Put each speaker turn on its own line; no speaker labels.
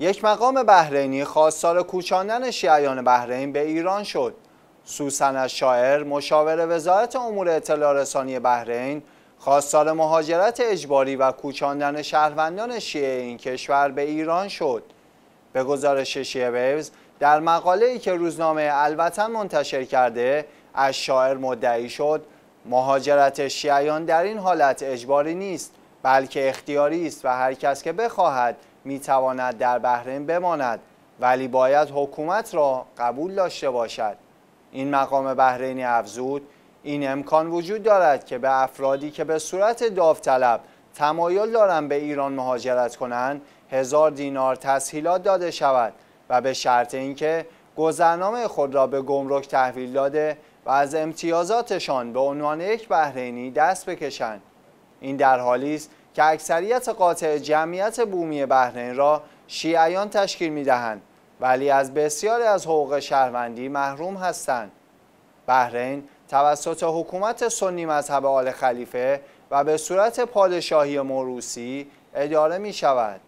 یک مقام بحرینی خواستار کوچاندن شیعیان بحرین به ایران شد. سوسن از شاعر مشاور وزارت امور اطلاع رسانی بحرین خواستار مهاجرت اجباری و کوچاندن شهروندان شیعه این کشور به ایران شد. به گزارش شیعه ویوز در مقاله ای که روزنامه الوطن منتشر کرده از شاعر مدعی شد مهاجرت شیعیان در این حالت اجباری نیست بلکه اختیاری است و هر کس که بخواهد می‌تواند در بحرین بماند ولی باید حکومت را قبول داشته باشد. این مقام بحرینی افزود. این امکان وجود دارد که به افرادی که به صورت داوطلب تمایل دارند به ایران مهاجرت کنند هزار دینار تسهیلات داده شود و به شرط اینکه گذرنامه خود را به گمرک تحویل داده و از امتیازاتشان به عنوان یک بحرینی دست بکشند. این در حالی است که اکثریت قاطع جمعیت بومی بحرین را شیعیان تشکیل می‌دهند ولی از بسیاری از حقوق شهروندی محروم هستند. بحرین توسط حکومت سنی مذهب آل خلیفه و به صورت پادشاهی موروسی اداره می شود